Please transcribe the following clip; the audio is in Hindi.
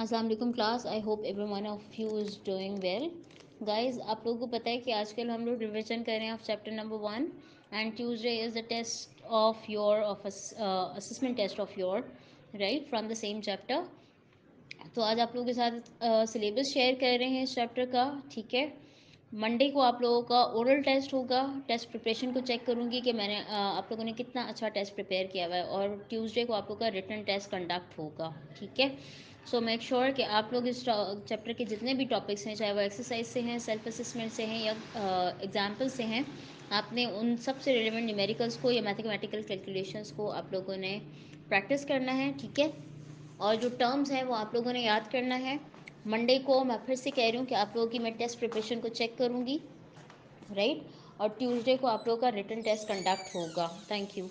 अस्सलाम वालेकुम class I hope every one of you is doing well guys आप लोगों को पता है कि आजकल हम लोग रिविजन कर रहे हैं of chapter number one and Tuesday is the test of your of assessment test of your right from the same chapter तो आज आप लोगों के साथ सिलेबस uh, शेयर कर रहे हैं इस चैप्टर का ठीक है? मंडे को आप लोगों का ओरल टेस्ट होगा। टेस्ट प्रिपरेशन को चेक करूँगी कि मैंने आप लोगों ने कितना अच्छा टेस्ट प्रिपेयर किया हुआ है और ट्यूसडे को आप लोगों का रिटर्न टेस्ट कंडक्ट होगा, ठीक है? सो मेक श्योर कि आप लोग इस चैप्टर के जितने भी टॉपिक्स हैं, चाहे वो एक्सरसाइज से हैं सेल्फ असेसमेंट से हैं या एग्ज़ाम्पल से हैं, आपने उन सबसे रिलेवेंट न्यूमेरिकल्स को या मैथमेटिकल कैलकुलेशंस को आप लोगों ने प्रैक्टिस करना है, ठीक है? और जो टर्म्स हैं वो आप लोगों ने याद करना है। मंडे को मैं फिर से कह रही हूँ कि आप लोगों की मैं टेस्ट प्रिपरेशन को चेक करूँगी राइट और ट्यूसडे को आप लोगों का रिटर्न टेस्ट कंडक्ट होगा। Thank you